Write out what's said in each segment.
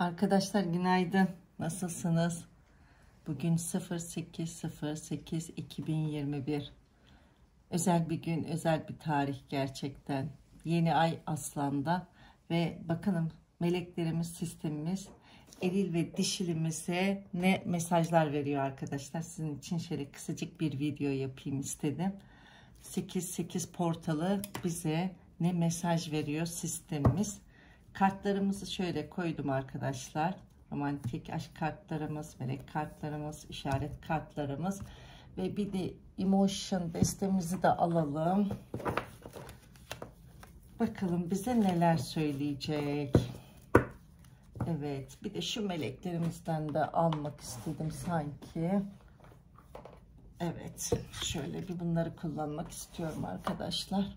Arkadaşlar günaydın. Nasılsınız? Bugün 08.08.2021. Özel bir gün, özel bir tarih gerçekten. Yeni ay Aslan'da ve bakınım meleklerimiz, sistemimiz eril ve dişilimize ne mesajlar veriyor arkadaşlar. Sizin için şöyle kısacık bir video yapayım istedim. 88 portalı bize ne mesaj veriyor sistemimiz. Kartlarımızı şöyle koydum arkadaşlar. Romantik aşk kartlarımız, melek kartlarımız, işaret kartlarımız ve bir de emotion destemizi de alalım. Bakalım bize neler söyleyecek. Evet, bir de şu meleklerimizden de almak istedim sanki. Evet, şöyle bir bunları kullanmak istiyorum arkadaşlar.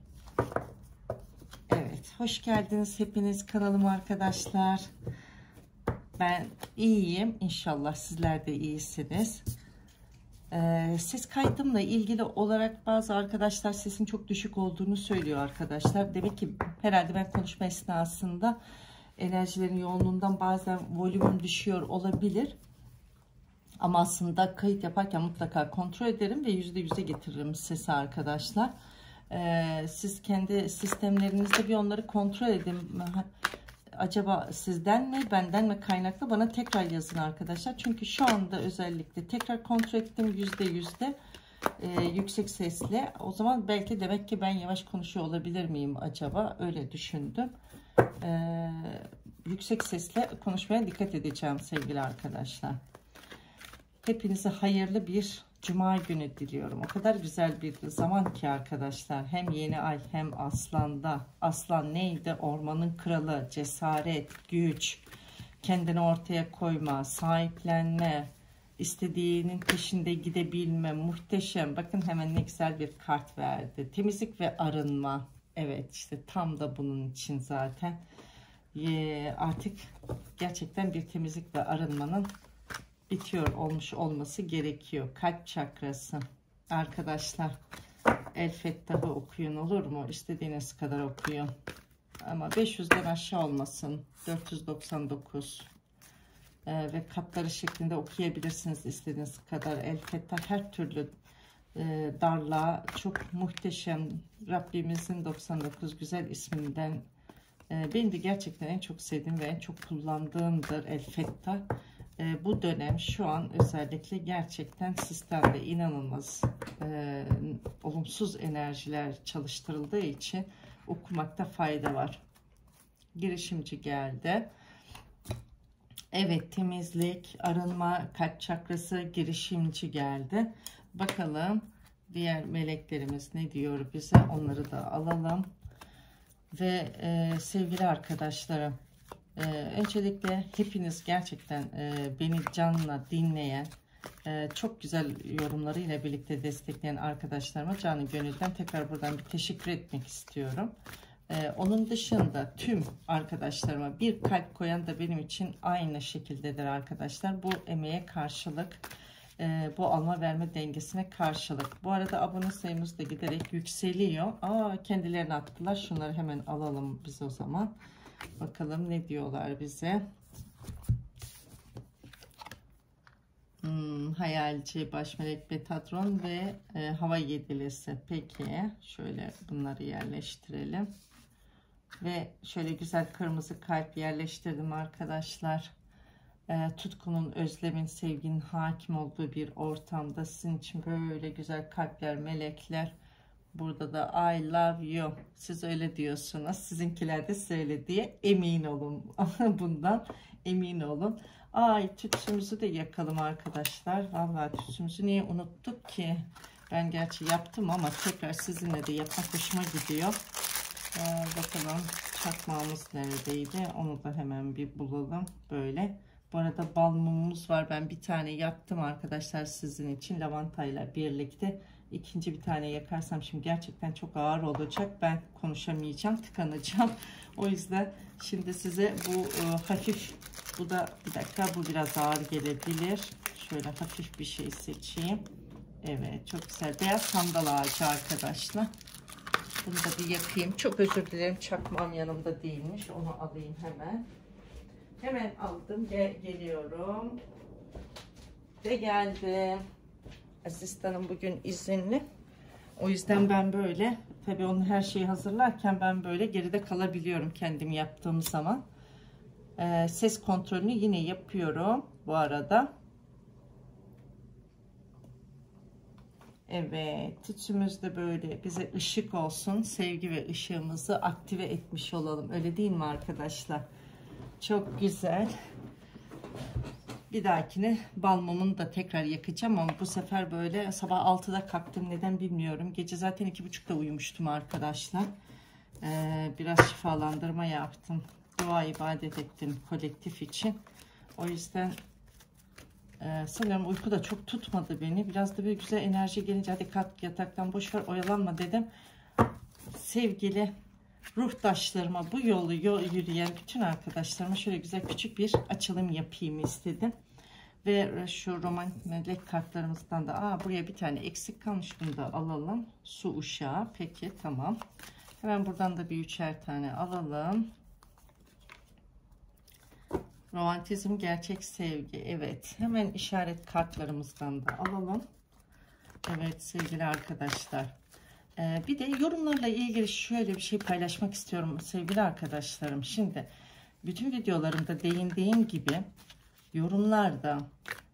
Evet, hoş geldiniz hepiniz kanalıma arkadaşlar. Ben iyiyim. İnşallah sizler de iyisiniz. Ee, ses kaydımla ilgili olarak bazı arkadaşlar sesin çok düşük olduğunu söylüyor arkadaşlar. Demek ki herhalde ben konuşma esnasında enerjilerin yoğunluğundan bazen volümüm düşüyor olabilir. Ama aslında kayıt yaparken mutlaka kontrol ederim ve yüzde yüze getiririm sesi arkadaşlar. Ee, siz kendi sistemlerinizde bir onları kontrol edin. Acaba sizden mi benden mi kaynaklı bana tekrar yazın arkadaşlar. Çünkü şu anda özellikle tekrar kontrol ettim yüzde yüzde e, yüksek sesle. O zaman belki demek ki ben yavaş konuşuyor olabilir miyim acaba öyle düşündüm. Ee, yüksek sesle konuşmaya dikkat edeceğim sevgili arkadaşlar. Hepinize hayırlı bir cuma günü diliyorum. O kadar güzel bir zaman ki arkadaşlar. Hem yeni ay hem aslanda. Aslan neydi? Ormanın kralı, cesaret, güç, kendini ortaya koyma, sahiplenme, istediğinin peşinde gidebilme, muhteşem. Bakın hemen ne güzel bir kart verdi. Temizlik ve arınma. Evet işte tam da bunun için zaten. Ee, artık gerçekten bir temizlik ve arınmanın bitiyor olmuş olması gerekiyor. Kalp çakrası. Arkadaşlar El Fettah'ı okuyun olur mu? İstediğiniz kadar okuyun. Ama 500'den aşağı olmasın. 499 ee, ve katları şeklinde okuyabilirsiniz istediğiniz kadar. El Fettah her türlü e, darlığa çok muhteşem Rabbimizin 99 güzel isminden e, benim de gerçekten en çok sevdiğim ve en çok kullandığımdır El Fettah e, bu dönem şu an özellikle gerçekten sistemde inanılmaz e, olumsuz enerjiler çalıştırıldığı için okumakta fayda var. Girişimci geldi. Evet temizlik, arınma, kalp çakrası, girişimci geldi. Bakalım diğer meleklerimiz ne diyor bize onları da alalım. Ve e, sevgili arkadaşlarım ee, öncelikle hepiniz gerçekten e, beni canla dinleyen, e, çok güzel yorumlarıyla birlikte destekleyen arkadaşlarıma canı gönülden tekrar buradan bir teşekkür etmek istiyorum. Ee, onun dışında tüm arkadaşlarıma bir kalp koyan da benim için aynı şekildedir arkadaşlar. Bu emeğe karşılık, e, bu alma verme dengesine karşılık. Bu arada abone sayımız da giderek yükseliyor. Aa kendilerini attılar. Şunları hemen alalım biz o zaman. Bakalım ne diyorlar bize. Hmm, hayalci, başmelek, betatron ve e, hava yedilisi. Peki şöyle bunları yerleştirelim. Ve şöyle güzel kırmızı kalp yerleştirdim arkadaşlar. E, tutkunun, özlemin, sevginin hakim olduğu bir ortamda sizin için böyle güzel kalpler, melekler Burada da I love you. Siz öyle diyorsunuz. Sizinkiler de söyle emin olun. Bundan emin olun. Ay tütsümüzü de yakalım arkadaşlar. Vallahi tütsümüzü niye unuttuk ki? Ben gerçi yaptım ama tekrar sizinle de yapmak hoşuma gidiyor. Ee, bakalım çakmağımız neredeydi? Onu da hemen bir bulalım. Böyle. Bu arada bal mumumuz var. Ben bir tane yaktım arkadaşlar sizin için lavantayla birlikte ikinci bir tane yakarsam şimdi gerçekten çok ağır olacak. Ben konuşamayacağım, tıkanacağım. O yüzden şimdi size bu e, hafif, bu da bir dakika bu biraz ağır gelebilir. Şöyle hafif bir şey seçeyim. Evet çok güzel. Beyaz sandal ağacı arkadaşlar. Bunu da bir yakayım. Çok özür dilerim çakmam yanımda değilmiş. Onu alayım hemen. Hemen aldım ve geliyorum. Ve geldim. Asistanım bugün izinli. O yüzden ben böyle tabii onun her şeyi hazırlarken ben böyle geride kalabiliyorum kendim yaptığım zaman. Ee, ses kontrolünü yine yapıyorum bu arada. Evet, tütsümüz de böyle bize ışık olsun. Sevgi ve ışığımızı aktive etmiş olalım. Öyle değil mi arkadaşlar? Çok güzel. Bir dahakine bal mumunu da tekrar yakacağım ama bu sefer böyle sabah 6'da kalktım. Neden bilmiyorum. Gece zaten 2.30'da uyumuştum arkadaşlar. Ee, biraz şifalandırma yaptım. Dua ibadet ettim kolektif için. O yüzden ee, sanıyorum uyku da çok tutmadı beni. Biraz da bir güzel enerji gelince hadi kalk yataktan boş ver oyalanma dedim. Sevgili ruhtaşlarıma bu yolu yol yürüyen bütün arkadaşlarıma şöyle güzel küçük bir açılım yapayım istedim. Ve şu romantik melek kartlarımızdan da aa, buraya bir tane eksik kalmış bunu da alalım. Su uşağı peki tamam. Hemen buradan da bir üçer tane alalım. Romantizm, gerçek sevgi. Evet. Hemen işaret kartlarımızdan da alalım. Evet sevgili arkadaşlar. Ee, bir de yorumlarla ilgili şöyle bir şey paylaşmak istiyorum sevgili arkadaşlarım. Şimdi bütün videolarımda değindiğim gibi yorumlarda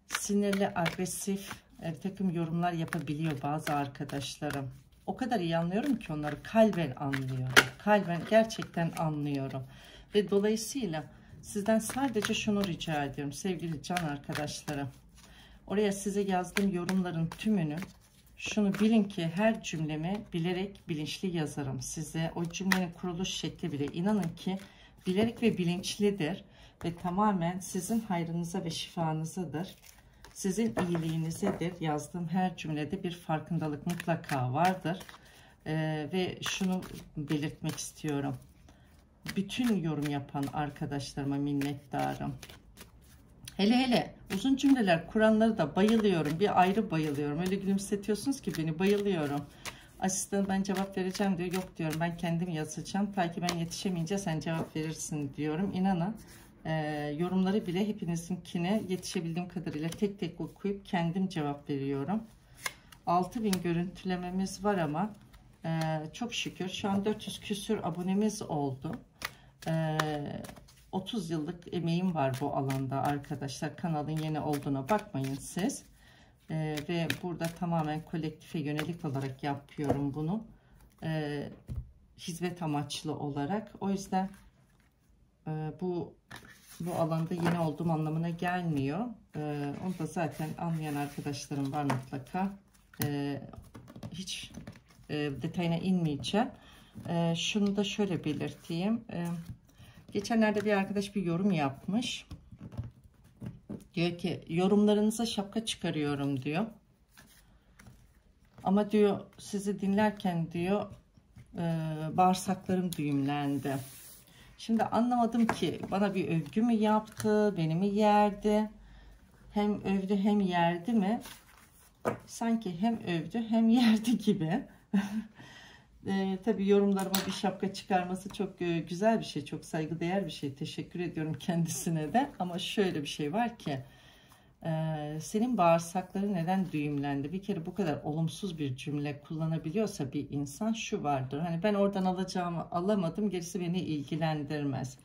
sinirli, agresif bir takım yorumlar yapabiliyor bazı arkadaşlarım. O kadar iyi anlıyorum ki onları kalben anlıyorum. Kalben gerçekten anlıyorum. Ve dolayısıyla Sizden sadece şunu rica ediyorum sevgili can arkadaşlarım. Oraya size yazdığım yorumların tümünü şunu bilin ki her cümlemi bilerek bilinçli yazarım size. O cümlenin kuruluş şekli bile inanın ki bilerek ve bilinçlidir ve tamamen sizin hayrınıza ve şifanızadır. Sizin iyiliğinizedir. Yazdığım her cümlede bir farkındalık mutlaka vardır. Ee, ve şunu belirtmek istiyorum bütün yorum yapan arkadaşlarıma minnettarım. Hele hele uzun cümleler kuranları da bayılıyorum. Bir ayrı bayılıyorum. Öyle gülümsetiyorsunuz ki beni bayılıyorum. Asistan ben cevap vereceğim diyor. Yok diyorum ben kendim yazacağım. Ta ki ben yetişemeyince sen cevap verirsin diyorum. İnanın e, yorumları bile hepinizinkine yetişebildiğim kadarıyla tek tek okuyup kendim cevap veriyorum. 6000 görüntülememiz var ama e, çok şükür şu an 400 küsür abonemiz oldu. 30 ee, yıllık emeğim var bu alanda arkadaşlar. Kanalın yeni olduğuna bakmayın siz. Ee, ve burada tamamen kolektife yönelik olarak yapıyorum bunu. Ee, hizmet amaçlı olarak. O yüzden e, bu bu alanda yeni olduğum anlamına gelmiyor. onu da zaten anlayan arkadaşlarım var mutlaka. hiç e, detayına inmeyeceğim. E, şunu da şöyle belirteyim. E, geçenlerde bir arkadaş bir yorum yapmış. Diyor ki yorumlarınıza şapka çıkarıyorum diyor. Ama diyor sizi dinlerken diyor e, bağırsaklarım düğümlendi. Şimdi anlamadım ki bana bir övgü mü yaptı, beni mi yerdi? Hem övdü hem yerdi mi? Sanki hem övdü hem yerdi gibi. E, tabii yorumlarıma bir şapka çıkarması çok e, güzel bir şey, çok saygıdeğer bir şey. Teşekkür ediyorum kendisine de. Ama şöyle bir şey var ki, e, senin bağırsakları neden düğümlendi? Bir kere bu kadar olumsuz bir cümle kullanabiliyorsa bir insan şu vardır. Hani ben oradan alacağımı alamadım, gerisi beni ilgilendirmez.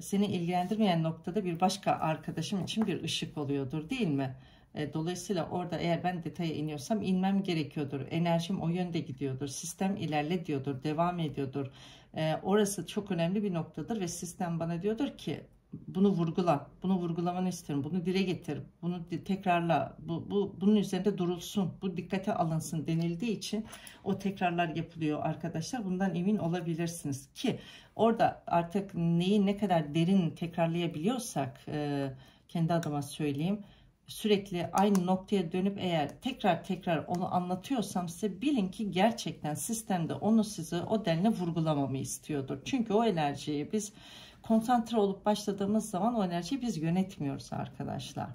Seni ilgilendirmeyen noktada bir başka arkadaşım için bir ışık oluyordur değil mi? E, dolayısıyla orada eğer ben detaya iniyorsam inmem gerekiyordur. Enerjim o yönde gidiyordur. Sistem ilerle diyordur, devam ediyordur. E, orası çok önemli bir noktadır ve sistem bana diyordur ki bunu vurgula, bunu vurgulamanı istiyorum, bunu dile getir, bunu tekrarla, bu, bu, bunun üzerinde durulsun, bu dikkate alınsın denildiği için o tekrarlar yapılıyor arkadaşlar. Bundan emin olabilirsiniz ki orada artık neyi ne kadar derin tekrarlayabiliyorsak e, kendi adıma söyleyeyim sürekli aynı noktaya dönüp eğer tekrar tekrar onu anlatıyorsam size bilin ki gerçekten sistemde onu size o denli vurgulamamı istiyordur. Çünkü o enerjiyi biz konsantre olup başladığımız zaman o enerjiyi biz yönetmiyoruz arkadaşlar.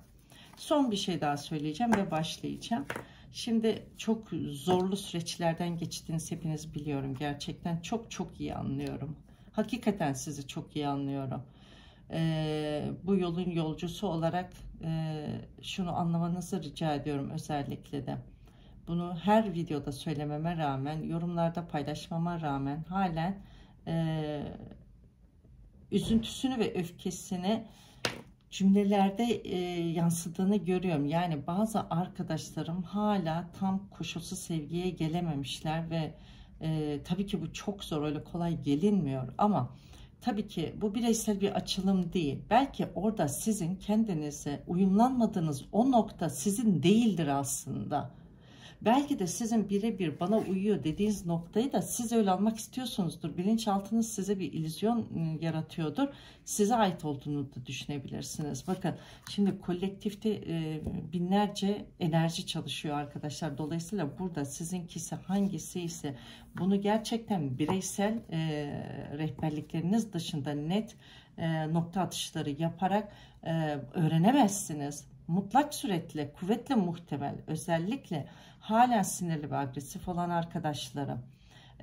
Son bir şey daha söyleyeceğim ve başlayacağım. Şimdi çok zorlu süreçlerden geçtiğiniz hepiniz biliyorum. Gerçekten çok çok iyi anlıyorum. Hakikaten sizi çok iyi anlıyorum. e, bu yolun yolcusu olarak e, şunu anlamanızı rica ediyorum özellikle de. Bunu her videoda söylememe rağmen, yorumlarda paylaşmama rağmen halen e, üzüntüsünü ve öfkesini cümlelerde e, yansıdığını görüyorum. Yani bazı arkadaşlarım hala tam koşulsuz sevgiye gelememişler ve e, tabii ki bu çok zor öyle kolay gelinmiyor ama tabii ki bu bireysel bir açılım değil. Belki orada sizin kendinize uyumlanmadığınız o nokta sizin değildir aslında. Belki de sizin birebir bana uyuyor dediğiniz noktayı da siz öyle almak istiyorsunuzdur. Bilinçaltınız size bir illüzyon ıı, yaratıyordur. Size ait olduğunu da düşünebilirsiniz. Bakın şimdi kolektifte e, binlerce enerji çalışıyor arkadaşlar. Dolayısıyla burada sizinkisi hangisi ise bunu gerçekten bireysel e, rehberlikleriniz dışında net nokta atışları yaparak öğrenemezsiniz mutlak suretle, kuvvetle muhtemel özellikle hala sinirli ve agresif olan arkadaşlarım.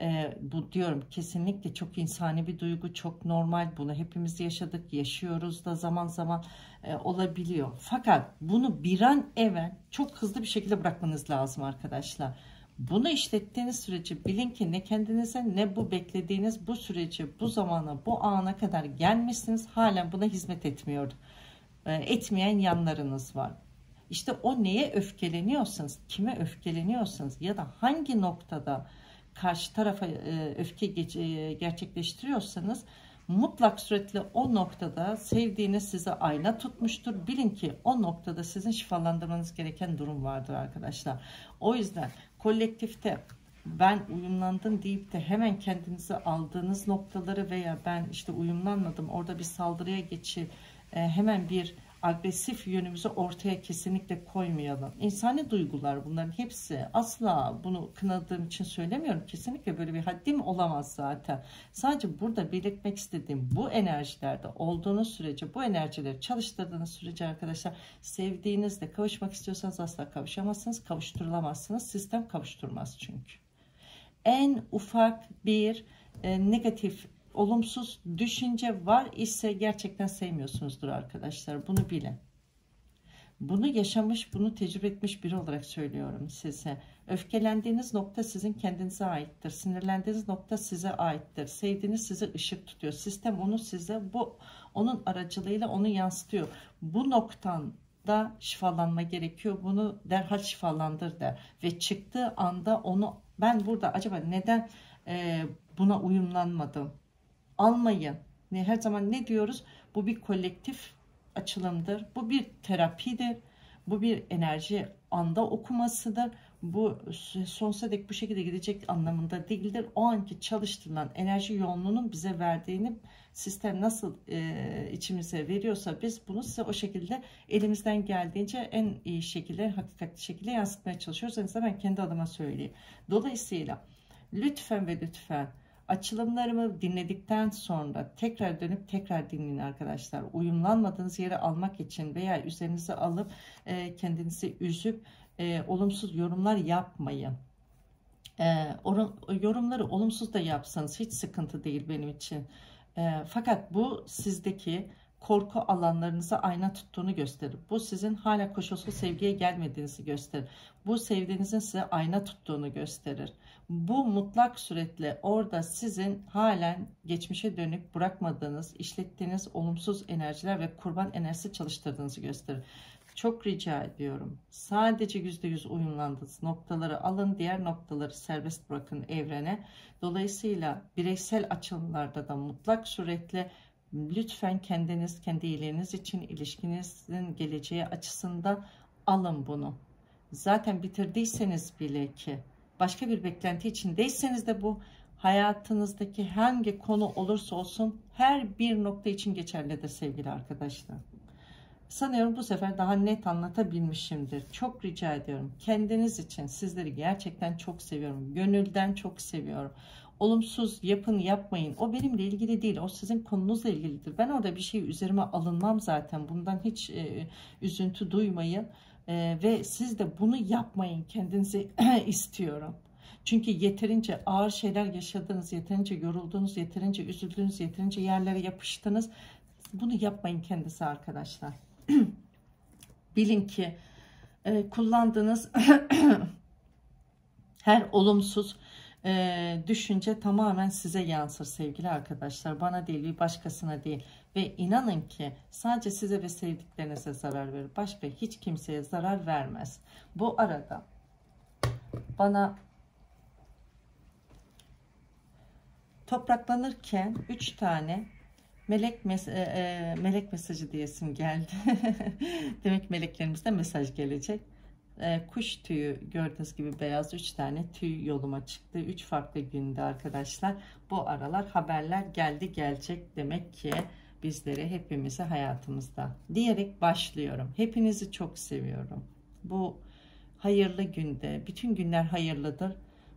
E, bu diyorum kesinlikle çok insani bir duygu çok normal. Bunu hepimiz yaşadık yaşıyoruz da zaman zaman e, olabiliyor. Fakat bunu bir an evvel çok hızlı bir şekilde bırakmanız lazım arkadaşlar. Bunu işlettiğiniz sürece bilin ki ne kendinize ne bu beklediğiniz bu süreci bu zamana bu ana kadar gelmişsiniz. Halen buna hizmet etmiyor e, etmeyen yanlarınız var işte o neye öfkeleniyorsanız, kime öfkeleniyorsanız ya da hangi noktada karşı tarafa e, öfke e, gerçekleştiriyorsanız mutlak suretle o noktada sevdiğiniz size ayna tutmuştur. Bilin ki o noktada sizin şifalandırmanız gereken durum vardır arkadaşlar. O yüzden kolektifte ben uyumlandım deyip de hemen kendinizi aldığınız noktaları veya ben işte uyumlanmadım orada bir saldırıya geçip e, hemen bir agresif yönümüzü ortaya kesinlikle koymayalım. İnsani duygular bunların hepsi. Asla bunu kınadığım için söylemiyorum. Kesinlikle böyle bir haddim olamaz zaten. Sadece burada belirtmek istediğim bu enerjilerde olduğunuz sürece, bu enerjileri çalıştırdığınız sürece arkadaşlar sevdiğinizle kavuşmak istiyorsanız asla kavuşamazsınız. Kavuşturulamazsınız. Sistem kavuşturmaz çünkü. En ufak bir e, negatif olumsuz düşünce var ise gerçekten sevmiyorsunuzdur arkadaşlar. Bunu bilin. Bunu yaşamış, bunu tecrübe etmiş biri olarak söylüyorum size. Öfkelendiğiniz nokta sizin kendinize aittir. Sinirlendiğiniz nokta size aittir. Sevdiğiniz size ışık tutuyor. Sistem onu size bu onun aracılığıyla onu yansıtıyor. Bu noktan da şifalanma gerekiyor. Bunu derhal şifalandır der. Ve çıktığı anda onu ben burada acaba neden e, buna uyumlanmadım? Almayın. Ne, her zaman ne diyoruz? Bu bir kolektif açılımdır. Bu bir terapidir. Bu bir enerji anda okumasıdır. Bu sonsuza dek bu şekilde gidecek anlamında değildir. O anki çalıştırılan enerji yoğunluğunun bize verdiğini sistem nasıl e, içimize veriyorsa biz bunu size o şekilde elimizden geldiğince en iyi şekilde, hakikatli şekilde yansıtmaya çalışıyoruz. En ben kendi adıma söyleyeyim. Dolayısıyla lütfen ve lütfen Açılımlarımı dinledikten sonra tekrar dönüp tekrar dinleyin arkadaşlar. Uyumlanmadığınız yere almak için veya üzerinize alıp e, kendinizi üzüp e, olumsuz yorumlar yapmayın. E, or, yorumları olumsuz da yapsanız hiç sıkıntı değil benim için. E, fakat bu sizdeki korku alanlarınıza ayna tuttuğunu gösterir. Bu sizin hala koşulsuz sevgiye gelmediğinizi gösterir. Bu sevdiğinizin size ayna tuttuğunu gösterir. Bu mutlak suretle orada sizin halen geçmişe dönük bırakmadığınız, işlettiğiniz olumsuz enerjiler ve kurban enerjisi çalıştırdığınızı gösterir. Çok rica ediyorum. Sadece %100 uyumlandığınız noktaları alın. Diğer noktaları serbest bırakın evrene. Dolayısıyla bireysel açılımlarda da mutlak suretle lütfen kendiniz, kendi iyiliğiniz için ilişkinizin geleceği açısından alın bunu. Zaten bitirdiyseniz bile ki başka bir beklenti içindeyseniz de bu hayatınızdaki hangi konu olursa olsun her bir nokta için geçerlidir sevgili arkadaşlar. Sanıyorum bu sefer daha net anlatabilmişimdir. Çok rica ediyorum. Kendiniz için sizleri gerçekten çok seviyorum. Gönülden çok seviyorum olumsuz yapın yapmayın. O benimle ilgili değil o sizin konunuzla ilgilidir. Ben orada bir şey üzerime alınmam zaten. Bundan hiç e, üzüntü duymayın. E, ve siz de bunu yapmayın. Kendinizi istiyorum. Çünkü yeterince ağır şeyler yaşadınız yeterince yoruldunuz yeterince üzüldünüz yeterince yerlere yapıştınız. Bunu yapmayın kendisi arkadaşlar. Bilin ki e, kullandığınız her olumsuz e, düşünce tamamen size yansır sevgili arkadaşlar. Bana değil bir başkasına değil. Ve inanın ki sadece size ve sevdiklerinize zarar verir. Başka hiç kimseye zarar vermez. Bu arada bana topraklanırken 3 tane melek mes e, e, melek mesajı diyesim geldi. Demek meleklerimizde mesaj gelecek. E, kuş tüyü gördüğünüz gibi beyaz 3 tane tüy yoluma çıktı. 3 farklı günde arkadaşlar. Bu aralar haberler geldi gelecek demek ki bizlere hepimizi hayatımızda diyerek başlıyorum. Hepinizi çok seviyorum. Bu hayırlı günde bütün günler hayırlıdır.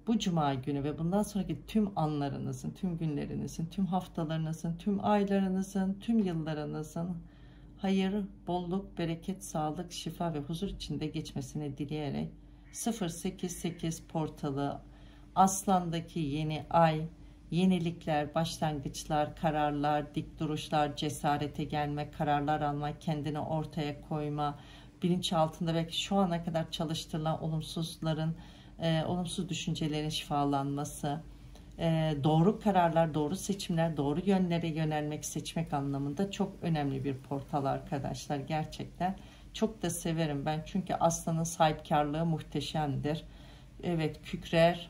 Bu cuma günü ve bundan sonraki tüm anlarınızın, tüm günlerinizin, tüm haftalarınızın, tüm aylarınızın, tüm yıllarınızın hayır, bolluk, bereket, sağlık, şifa ve huzur içinde geçmesini dileyerek 088 portalı Aslan'daki yeni ay, yenilikler, başlangıçlar, kararlar, dik duruşlar, cesarete gelme, kararlar alma, kendini ortaya koyma, bilinç altında belki şu ana kadar çalıştırılan olumsuzların, e, olumsuz düşüncelerin şifalanması, e, doğru kararlar, doğru seçimler, doğru yönlere yönelmek, seçmek anlamında çok önemli bir portal arkadaşlar. Gerçekten çok da severim ben. Çünkü aslanın sahipkarlığı muhteşemdir. Evet kükrer,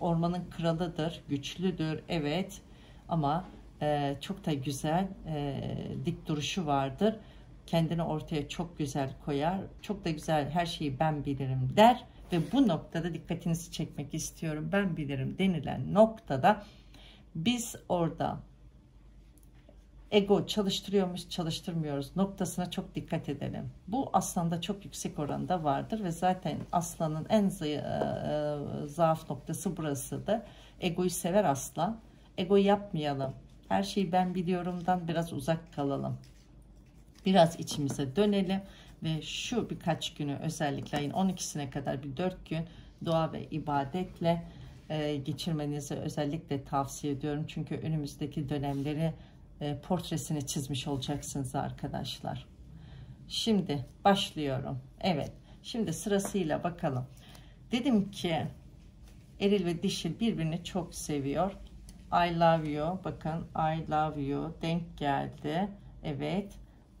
ormanın kralıdır, güçlüdür, evet. Ama e, çok da güzel e, dik duruşu vardır. Kendini ortaya çok güzel koyar. Çok da güzel her şeyi ben bilirim der ve bu noktada dikkatinizi çekmek istiyorum. Ben bilirim denilen noktada biz orada ego çalıştırıyormuş çalıştırmıyoruz noktasına çok dikkat edelim. Bu aslanda çok yüksek oranda vardır ve zaten aslanın en e, zaaf noktası burasıdır. Egoyu sever aslan. Ego yapmayalım. Her şeyi ben biliyorumdan biraz uzak kalalım. Biraz içimize dönelim ve şu birkaç günü özellikle ayın 12'sine kadar bir 4 gün dua ve ibadetle e, geçirmenizi özellikle tavsiye ediyorum. Çünkü önümüzdeki dönemleri e, portresini çizmiş olacaksınız arkadaşlar. Şimdi başlıyorum. Evet. Şimdi sırasıyla bakalım. Dedim ki eril ve dişil birbirini çok seviyor. I love you. Bakın I love you. Denk geldi. Evet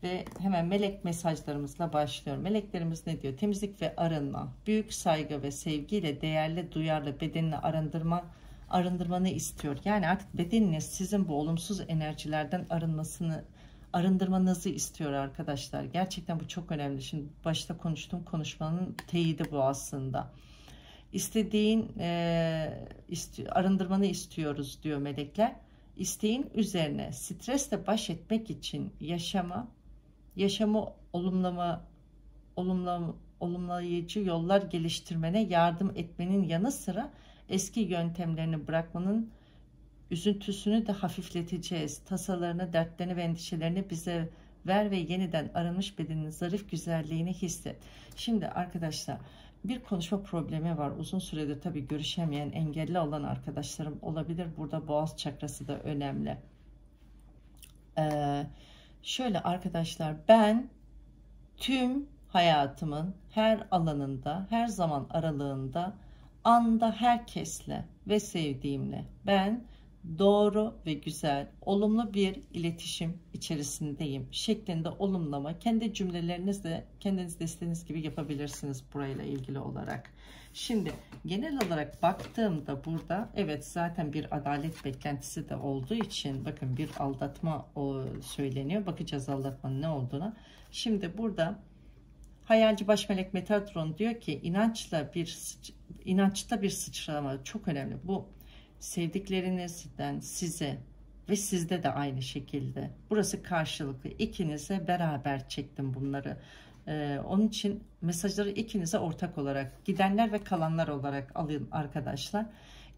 ve hemen melek mesajlarımızla başlıyorum. Meleklerimiz ne diyor? Temizlik ve arınma, büyük saygı ve sevgiyle değerli, duyarlı bedenini arındırma, arındırmanı istiyor. Yani artık bedeniniz sizin bu olumsuz enerjilerden arınmasını, arındırmanızı istiyor arkadaşlar. Gerçekten bu çok önemli. Şimdi başta konuştuğum konuşmanın teyidi bu aslında. İstediğin e, isti, arındırmanı istiyoruz diyor melekler. İsteğin üzerine stresle baş etmek için yaşama yaşamı olumlama, olumlama, olumlayıcı yollar geliştirmene yardım etmenin yanı sıra eski yöntemlerini bırakmanın üzüntüsünü de hafifleteceğiz. Tasalarını, dertlerini ve endişelerini bize ver ve yeniden arınmış bedenin zarif güzelliğini hisset. Şimdi arkadaşlar bir konuşma problemi var. Uzun süredir tabii görüşemeyen, engelli olan arkadaşlarım olabilir. Burada boğaz çakrası da önemli. Ee, Şöyle arkadaşlar ben tüm hayatımın her alanında, her zaman aralığında, anda herkesle ve sevdiğimle ben doğru ve güzel, olumlu bir iletişim içerisindeyim şeklinde olumlama kendi cümlelerinizle kendiniz de istediğiniz gibi yapabilirsiniz burayla ilgili olarak. Şimdi genel olarak baktığımda burada evet zaten bir adalet beklentisi de olduğu için bakın bir aldatma o söyleniyor. Bakacağız aldatmanın ne olduğuna. Şimdi burada hayalci baş melek Metatron diyor ki inançla bir inançta bir sıçrama çok önemli. Bu sevdiklerinizden size ve sizde de aynı şekilde. Burası karşılıklı. İkinize beraber çektim bunları. Ee, onun için mesajları ikinize ortak olarak gidenler ve kalanlar olarak alın arkadaşlar.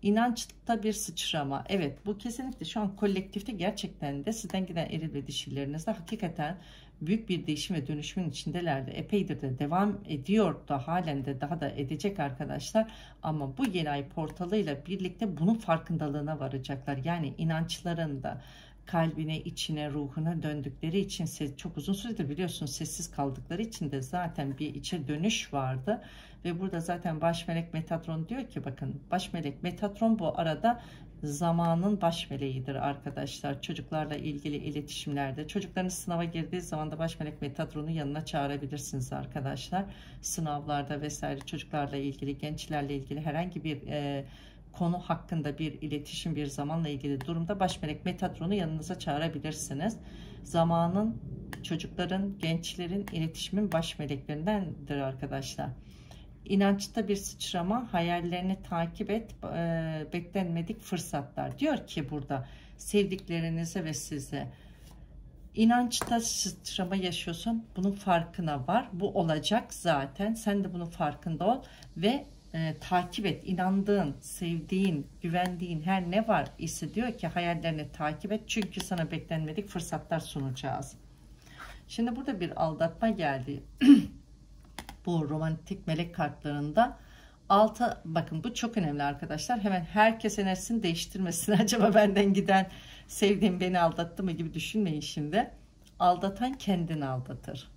İnançta bir sıçrama. Evet bu kesinlikle şu an kolektifte gerçekten de sizden giden eril ve dişillerinizde hakikaten büyük bir değişim ve dönüşümün içindelerdi. Epeydir de devam ediyor da halen de daha da edecek arkadaşlar. Ama bu yeni ay portalıyla birlikte bunun farkındalığına varacaklar. Yani inançlarında, kalbine, içine, ruhuna döndükleri için çok uzun süredir biliyorsunuz sessiz kaldıkları için de zaten bir içe dönüş vardı. Ve burada zaten baş melek Metatron diyor ki bakın baş melek Metatron bu arada zamanın baş meleğidir arkadaşlar. Çocuklarla ilgili iletişimlerde. Çocuklarınız sınava girdiği zaman da baş melek Metatron'u yanına çağırabilirsiniz arkadaşlar. Sınavlarda vesaire çocuklarla ilgili, gençlerle ilgili herhangi bir e, konu hakkında bir iletişim, bir zamanla ilgili durumda baş melek Metatron'u yanınıza çağırabilirsiniz. Zamanın, çocukların, gençlerin iletişimin baş meleklerindendir arkadaşlar. İnançta bir sıçrama, hayallerini takip et, e, beklenmedik fırsatlar. Diyor ki burada sevdiklerinize ve size inançta sıçrama yaşıyorsun. Bunun farkına var. Bu olacak zaten. Sen de bunun farkında ol ve e, takip et. inandığın, sevdiğin, güvendiğin her ne var ise diyor ki hayallerini takip et. Çünkü sana beklenmedik fırsatlar sunacağız. Şimdi burada bir aldatma geldi. bu romantik melek kartlarında altı bakın bu çok önemli arkadaşlar. Hemen herkes enerjisini değiştirmesin. Acaba benden giden sevdiğim beni aldattı mı gibi düşünmeyin şimdi. Aldatan kendini aldatır.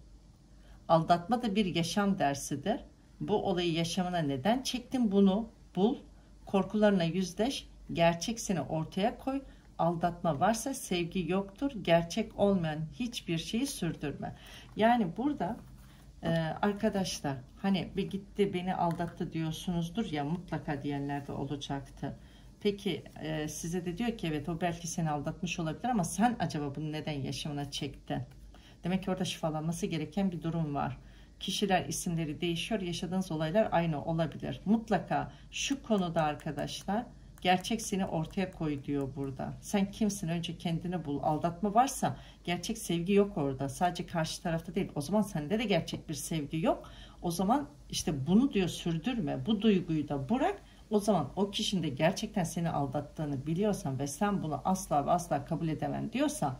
Aldatma da bir yaşam dersidir bu olayı yaşamına neden çektin bunu bul. Korkularına yüzleş. Gerçeksini ortaya koy. Aldatma varsa sevgi yoktur. Gerçek olmayan hiçbir şeyi sürdürme. Yani burada e, arkadaşlar hani bir gitti beni aldattı diyorsunuzdur ya mutlaka diyenler de olacaktı. Peki e, size de diyor ki evet o belki seni aldatmış olabilir ama sen acaba bunu neden yaşamına çektin? Demek ki orada şifalanması gereken bir durum var. Kişiler isimleri değişiyor. Yaşadığınız olaylar aynı olabilir. Mutlaka şu konuda arkadaşlar gerçek seni ortaya koy diyor burada. Sen kimsin? Önce kendini bul. Aldatma varsa gerçek sevgi yok orada. Sadece karşı tarafta değil. O zaman sende de gerçek bir sevgi yok. O zaman işte bunu diyor sürdürme. Bu duyguyu da bırak. O zaman o kişinin de gerçekten seni aldattığını biliyorsan ve sen bunu asla ve asla kabul edemem diyorsan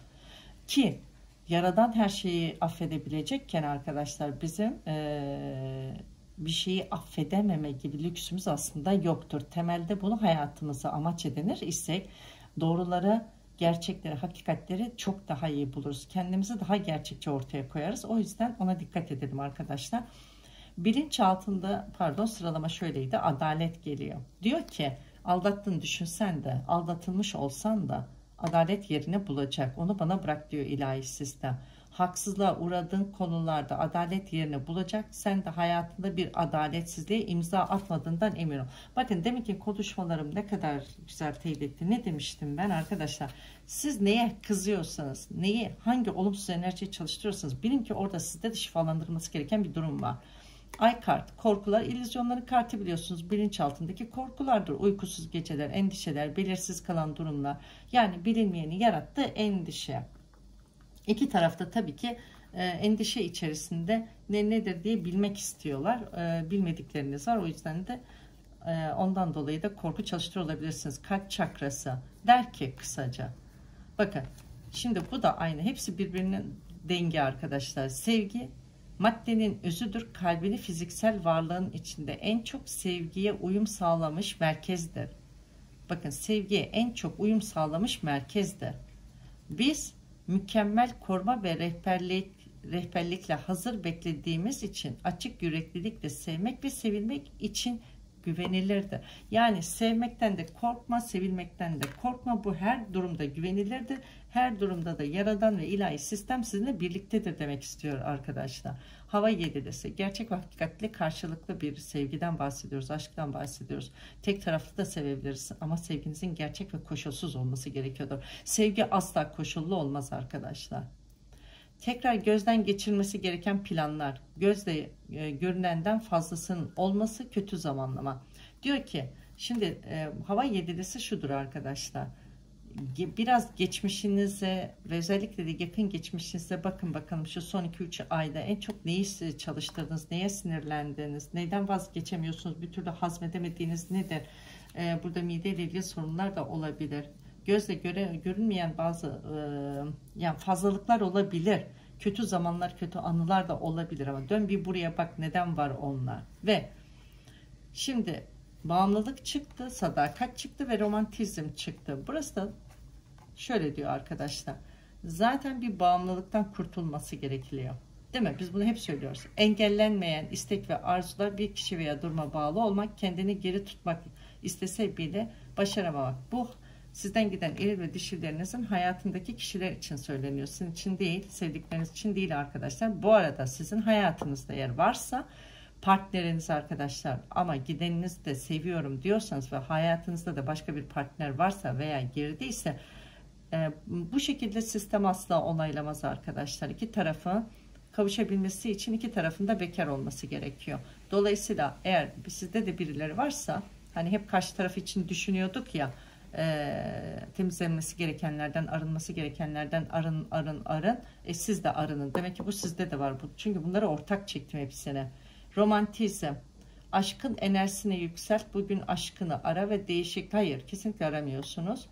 ki Yaradan her şeyi affedebilecekken arkadaşlar bizim ee, bir şeyi affedememe gibi lüksümüz aslında yoktur. Temelde bunu hayatımıza amaç edinir isek doğruları, gerçekleri, hakikatleri çok daha iyi buluruz. Kendimizi daha gerçekçi ortaya koyarız. O yüzden ona dikkat edelim arkadaşlar. Bilinç altında pardon sıralama şöyleydi. Adalet geliyor. Diyor ki aldattığını düşünsen de aldatılmış olsan da adalet yerini bulacak. Onu bana bırak diyor ilahi sistem. Haksızlığa uğradığın konularda adalet yerini bulacak. Sen de hayatında bir adaletsizliğe imza atmadığından emin ol. Bakın demek ki konuşmalarım ne kadar güzel teyit etti. Ne demiştim ben arkadaşlar? Siz neye kızıyorsanız, neyi, hangi olumsuz enerjiyi çalıştırıyorsanız bilin ki orada sizde de şifalandırılması gereken bir durum var. Ay kart, korkular, illüzyonların kartı biliyorsunuz bilinç altındaki korkulardır. Uykusuz geceler, endişeler, belirsiz kalan durumlar. Yani bilinmeyeni yarattığı endişe. İki tarafta tabii ki e, endişe içerisinde ne nedir diye bilmek istiyorlar. E, bilmedikleriniz var. O yüzden de e, ondan dolayı da korku çalıştırıyor olabilirsiniz. Kalp çakrası der ki kısaca. Bakın şimdi bu da aynı. Hepsi birbirinin denge arkadaşlar. Sevgi Maddenin özüdür, kalbini fiziksel varlığın içinde en çok sevgiye uyum sağlamış merkezdir. Bakın sevgiye en çok uyum sağlamış merkezdir. Biz mükemmel koruma ve rehberlik, rehberlikle hazır beklediğimiz için açık yüreklilikle sevmek ve sevilmek için güvenilirdir. Yani sevmekten de korkma, sevilmekten de korkma. Bu her durumda güvenilirdir. Her durumda da yaradan ve ilahi sistem sizinle birliktedir demek istiyor arkadaşlar. Hava yedilisi. Gerçek ve hakikatli karşılıklı bir sevgiden bahsediyoruz. Aşktan bahsediyoruz. Tek taraflı da sevebiliriz. Ama sevginizin gerçek ve koşulsuz olması gerekiyordur. Sevgi asla koşullu olmaz arkadaşlar tekrar gözden geçirmesi gereken planlar, gözle e, görünenden fazlasının olması kötü zamanlama. Diyor ki şimdi e, hava yedilisi şudur arkadaşlar. Biraz geçmişinize ve özellikle de yakın geçmişinize bakın bakalım şu son 2-3 ayda en çok neyi çalıştırdınız, neye sinirlendiniz, neyden vazgeçemiyorsunuz, bir türlü hazmedemediğiniz nedir? Ee, burada mide ile ilgili sorunlar da olabilir gözle göre görünmeyen bazı e, yani fazlalıklar olabilir. Kötü zamanlar, kötü anılar da olabilir ama dön bir buraya bak neden var onlar. Ve şimdi bağımlılık çıktı, sadakat çıktı ve romantizm çıktı. Burası da şöyle diyor arkadaşlar. Zaten bir bağımlılıktan kurtulması gerekiyor. Değil mi? Biz bunu hep söylüyoruz. Engellenmeyen istek ve arzular bir kişi veya duruma bağlı olmak, kendini geri tutmak istese bile başaramamak. Bu sizden giden eril ve dişilerinizin hayatındaki kişiler için söyleniyor. Sizin için değil, sevdikleriniz için değil arkadaşlar. Bu arada sizin hayatınızda yer varsa partneriniz arkadaşlar ama gideniniz de seviyorum diyorsanız ve hayatınızda da başka bir partner varsa veya girdiyse e, bu şekilde sistem asla onaylamaz arkadaşlar. İki tarafı kavuşabilmesi için iki tarafında bekar olması gerekiyor. Dolayısıyla eğer sizde de birileri varsa hani hep karşı taraf için düşünüyorduk ya e, temizlenmesi gerekenlerden arınması gerekenlerden arın arın arın. E, siz de arının. Demek ki bu sizde de var bu. Çünkü bunları ortak çektim hepsine. Romantizm. Aşkın enerjisine yükselt. Bugün aşkını ara ve değişik hayır kesinlikle aramıyorsunuz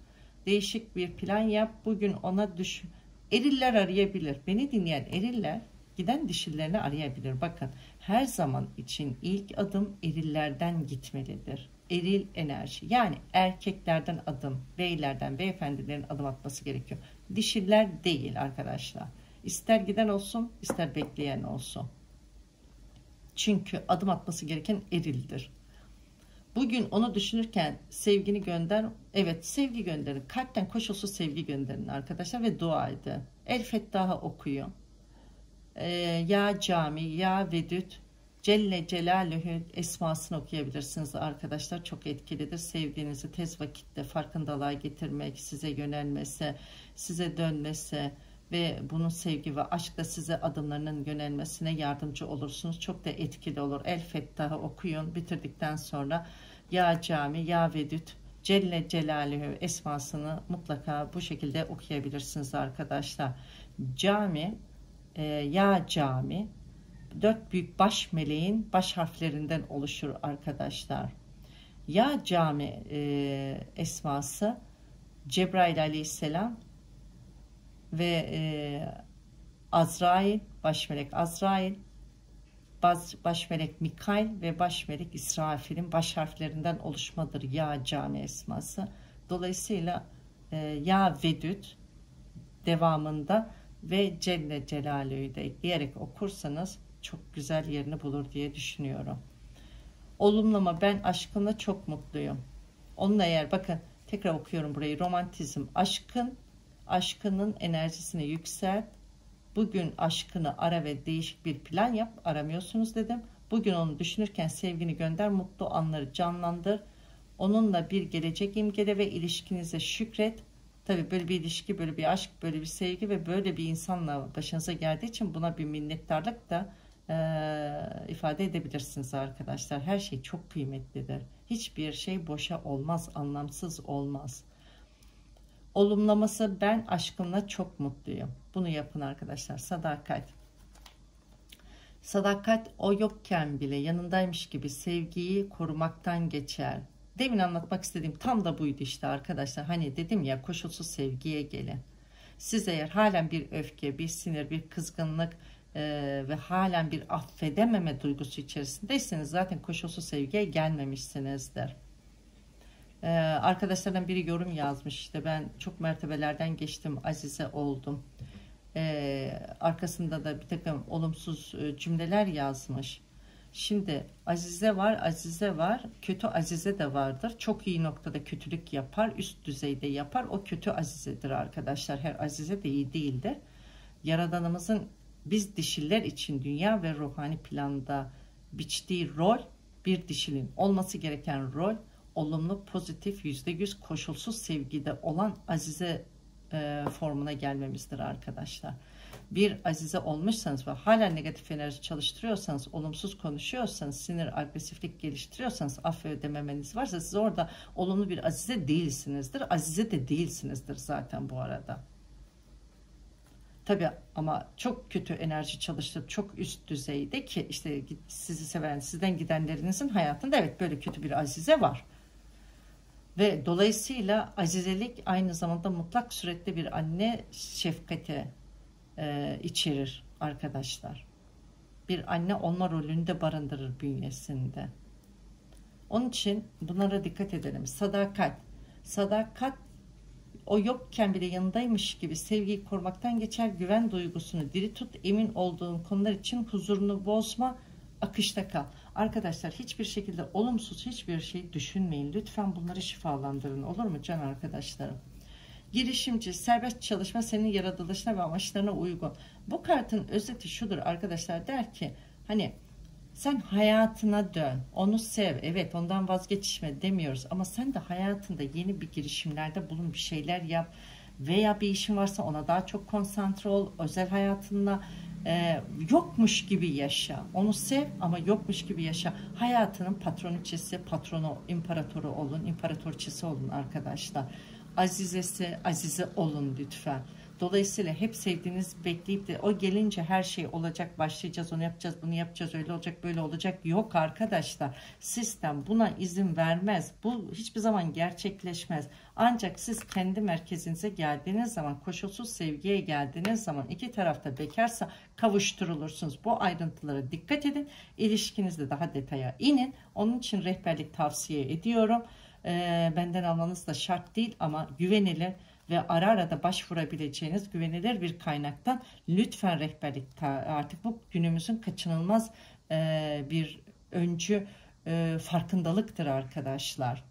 değişik bir plan yap bugün ona düş eriller arayabilir beni dinleyen eriller giden dişillerini arayabilir bakın her zaman için ilk adım erillerden gitmelidir eril enerji. Yani erkeklerden adım, beylerden, beyefendilerin adım atması gerekiyor. Dişiler değil arkadaşlar. İster giden olsun, ister bekleyen olsun. Çünkü adım atması gereken erildir. Bugün onu düşünürken sevgini gönder. Evet sevgi gönderin. Kalpten koşulsuz sevgi gönderin arkadaşlar ve dua edin. El Fettah'ı okuyun. Ee, ya cami, ya vedüt, Celle Celaluhu esmasını okuyabilirsiniz arkadaşlar. Çok etkilidir. Sevdiğinizi tez vakitte farkındalığa getirmek, size yönelmesi, size dönmesi ve bunun sevgi ve aşkla size adımlarının yönelmesine yardımcı olursunuz. Çok da etkili olur. El Fettah'ı okuyun. Bitirdikten sonra Ya Cami, Ya Vedüt, Celle Celaluhu esmasını mutlaka bu şekilde okuyabilirsiniz arkadaşlar. Cami, e, Ya Cami, dört büyük baş meleğin baş harflerinden oluşur arkadaşlar. Ya cami e, esması Cebrail aleyhisselam ve e, Azrail, baş melek Azrail, baş, baş melek Mikail ve baş melek İsrafil'in baş harflerinden oluşmadır ya cami esması. Dolayısıyla e, ya vedüt devamında ve Celle Celaluhu'yu da ekleyerek okursanız çok güzel yerini bulur diye düşünüyorum. Olumlama ben aşkınla çok mutluyum. Onunla eğer bakın tekrar okuyorum burayı romantizm aşkın aşkının enerjisini yükselt. Bugün aşkını ara ve değişik bir plan yap. Aramıyorsunuz dedim. Bugün onu düşünürken sevgini gönder. Mutlu anları canlandır. Onunla bir gelecek imgele ve ilişkinize şükret. Tabii böyle bir ilişki, böyle bir aşk, böyle bir sevgi ve böyle bir insanla başınıza geldiği için buna bir minnettarlık da e, ifade edebilirsiniz arkadaşlar. Her şey çok kıymetlidir. Hiçbir şey boşa olmaz, anlamsız olmaz. Olumlaması ben aşkımla çok mutluyum. Bunu yapın arkadaşlar. Sadakat. Sadakat o yokken bile yanındaymış gibi sevgiyi korumaktan geçer. Demin anlatmak istediğim tam da buydu işte arkadaşlar. Hani dedim ya koşulsuz sevgiye gelin. Siz eğer halen bir öfke, bir sinir, bir kızgınlık, e, ve halen bir affedememe duygusu içerisindeyseniz zaten koşulsuz sevgiye gelmemişsinizdir. Ee, arkadaşlardan biri yorum yazmış işte ben çok mertebelerden geçtim azize oldum. Ee, arkasında da bir takım olumsuz e, cümleler yazmış. Şimdi azize var, azize var, kötü azize de vardır. Çok iyi noktada kötülük yapar, üst düzeyde yapar. O kötü azizedir arkadaşlar. Her azize de iyi değildir. Yaradanımızın biz dişiler için dünya ve ruhani planda biçtiği rol bir dişinin olması gereken rol olumlu pozitif yüzde yüz koşulsuz sevgide olan azize e, formuna gelmemizdir arkadaşlar. Bir azize olmuşsanız ve hala negatif enerji çalıştırıyorsanız, olumsuz konuşuyorsanız, sinir, agresiflik geliştiriyorsanız, affedememeniz varsa siz orada olumlu bir azize değilsinizdir. Azize de değilsinizdir zaten bu arada. Tabi ama çok kötü enerji çalıştırıp çok üst düzeyde ki işte sizi seven sizden gidenlerinizin hayatında evet böyle kötü bir azize var. Ve dolayısıyla azizelik aynı zamanda mutlak surette bir anne şefkati e, içerir arkadaşlar. Bir anne olma rolünü de barındırır bünyesinde. Onun için bunlara dikkat edelim. Sadakat. Sadakat o yokken bile yanındaymış gibi sevgiyi korumaktan geçer. Güven duygusunu diri tut. Emin olduğun konular için huzurunu bozma. Akışta kal. Arkadaşlar hiçbir şekilde olumsuz hiçbir şey düşünmeyin. Lütfen bunları şifalandırın. Olur mu can arkadaşlarım? Girişimci, serbest çalışma senin yaratılışına ve amaçlarına uygun. Bu kartın özeti şudur arkadaşlar der ki hani sen hayatına dön. Onu sev. Evet ondan vazgeçme demiyoruz. Ama sen de hayatında yeni bir girişimlerde bulun. Bir şeyler yap. Veya bir işin varsa ona daha çok konsantre ol. Özel hayatında e, yokmuş gibi yaşa. Onu sev ama yokmuş gibi yaşa. Hayatının patroniçesi, patronu, imparatoru olun. imparatorçesi olun arkadaşlar. Azizesi, azize olun lütfen. Dolayısıyla hep sevdiğiniz bekleyip de o gelince her şey olacak başlayacağız onu yapacağız bunu yapacağız öyle olacak böyle olacak yok arkadaşlar. Sistem buna izin vermez. Bu hiçbir zaman gerçekleşmez. Ancak siz kendi merkezinize geldiğiniz zaman koşulsuz sevgiye geldiğiniz zaman iki tarafta bekarsa kavuşturulursunuz. Bu ayrıntılara dikkat edin. İlişkinizde daha detaya inin. Onun için rehberlik tavsiye ediyorum. Ee, benden almanız da şart değil ama güvenilir ve ara ara da başvurabileceğiniz güvenilir bir kaynaktan lütfen rehberlik artık bu günümüzün kaçınılmaz e, bir öncü e, farkındalıktır arkadaşlar.